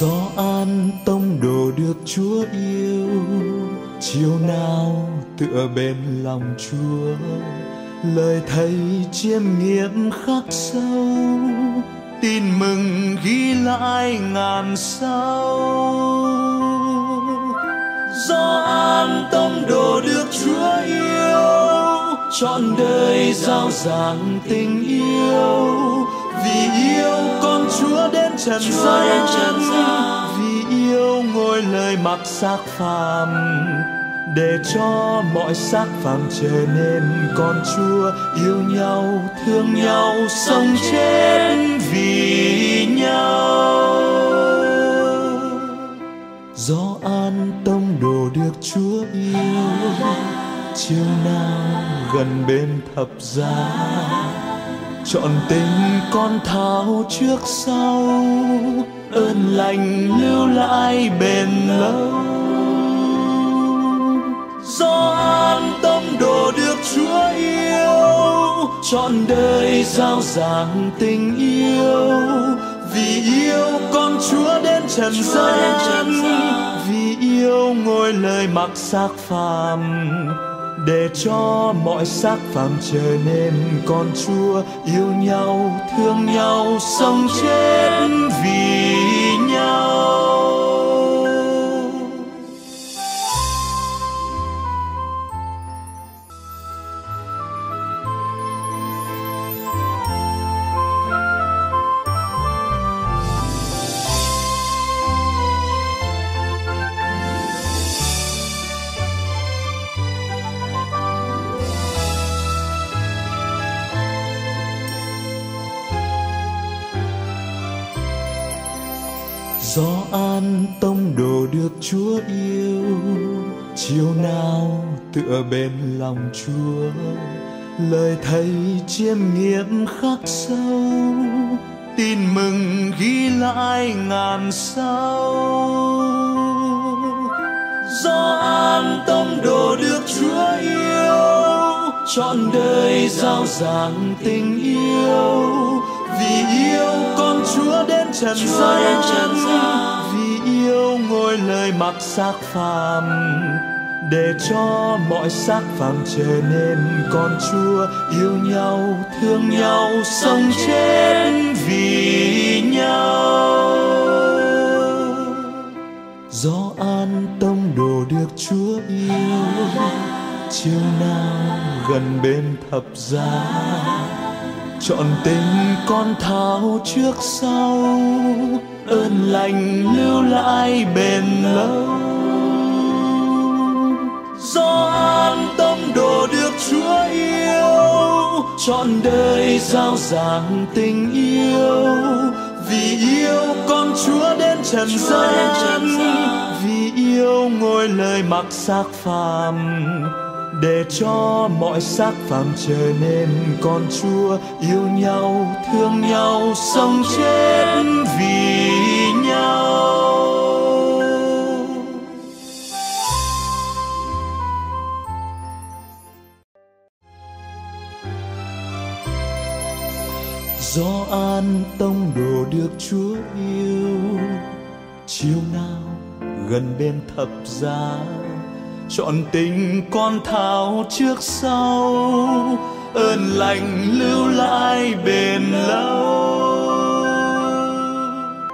gió an tông đồ được chúa yêu, chiều nào tựa bên lòng chúa. Lời thầy chiêm nghiệm khắc sâu, tin mừng ghi lại ngàn sau. Do an tông đồ được chúa yêu, trọn đời giao giảng tình yêu trần gian vì yêu ngôi lời mặc xác phàm để cho mọi xác phàm trở nên con chúa. Yêu nhau thương nhau sống chết vì nhau. Gió an tông đồ được chúa yêu chiều nào gần bên thập giá chọn tình con tháo trước sau ơn lành lưu lại bền lâu. Do an tâm đồ được chúa yêu trọn đời giao giảng tình yêu. Vì yêu con chúa đến trần gian vì yêu ngôi lời mặc xác phàm để cho mọi xác phàm trở nên con chúa, yêu nhau, thương nhau, sống chết vì nhau. Gió an tông đồ được chúa yêu. Chiều nào tựa bên lòng chúa, lời thầy chiêm nghiệm khắc sâu. Tin mừng ghi lại ngàn sau. Do an tông đồ được chúa yêu trọn đời giao giảng tình yêu vì yêu con chúa đến trần gian. vì yêu ngôi lời mặc xác phàm. Để cho mọi xác phàm trở nên con chúa yêu nhau thương nhau sống chết vì nhau. Gió an tông đồ được chúa yêu. Chiều nào gần bên thập giá chọn tình con tháo trước sau ơn lành lưu lại bền lâu. Do an tâm đồ được chúa yêu trọn đời giao giảng tình yêu. Vì yêu con chúa đến trần gian vì yêu ngôi lời mặc xác phàm để cho mọi xác phàm trở nên con chúa, yêu nhau, thương nhau, sống chết vì nhau. Do an tông đồ được chúa yêu, chiều nào gần bên thập giá chọn tình con tháo trước sau ơn lành lưu lại bền lâu.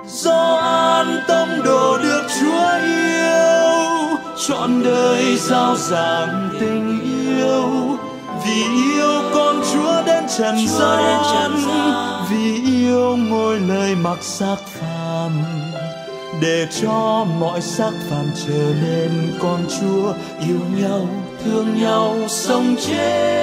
Do an tâm đồ được chúa yêu chọn đời giao giảng tình yêu. Vì yêu con chúa đến trần gian vì yêu ngôi lời mặc xác phàm để cho mọi sắc phàm trở nên con chúa, yêu nhau, thương nhau, sống chết